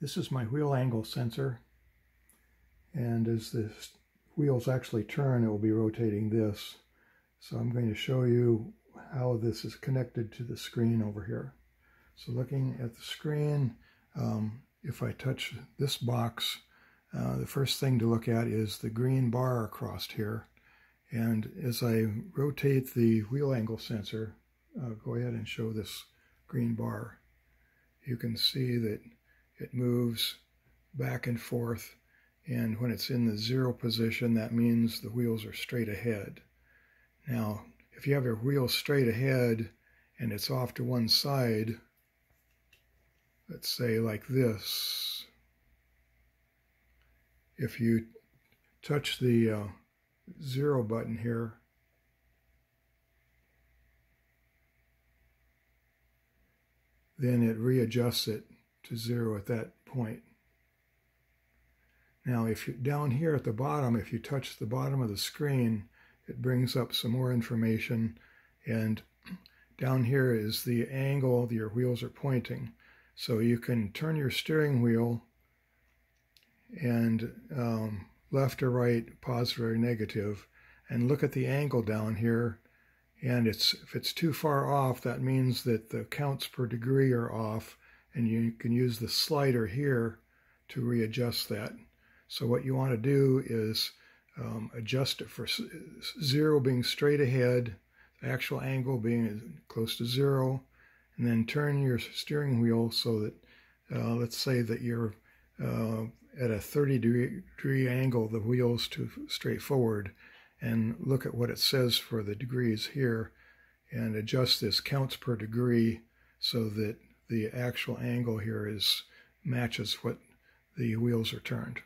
This is my wheel angle sensor. And as the wheels actually turn, it will be rotating this. So I'm going to show you how this is connected to the screen over here. So looking at the screen, um, if I touch this box, uh, the first thing to look at is the green bar across here. And as I rotate the wheel angle sensor, uh, go ahead and show this green bar. You can see that it moves back and forth. And when it's in the zero position, that means the wheels are straight ahead. Now, if you have your wheel straight ahead and it's off to one side, let's say like this, if you touch the uh, zero button here, then it readjusts it to zero at that point. Now, if you down here at the bottom, if you touch the bottom of the screen, it brings up some more information. And down here is the angle your wheels are pointing. So you can turn your steering wheel and um, left or right, positive or negative, and look at the angle down here. And it's if it's too far off, that means that the counts per degree are off, and you can use the slider here to readjust that. So what you want to do is um, adjust it for zero being straight ahead, the actual angle being close to zero, and then turn your steering wheel so that, uh, let's say that you're uh, at a 30 degree, degree angle, the wheels to straight forward, and look at what it says for the degrees here, and adjust this counts per degree so that the actual angle here is matches what the wheels are turned.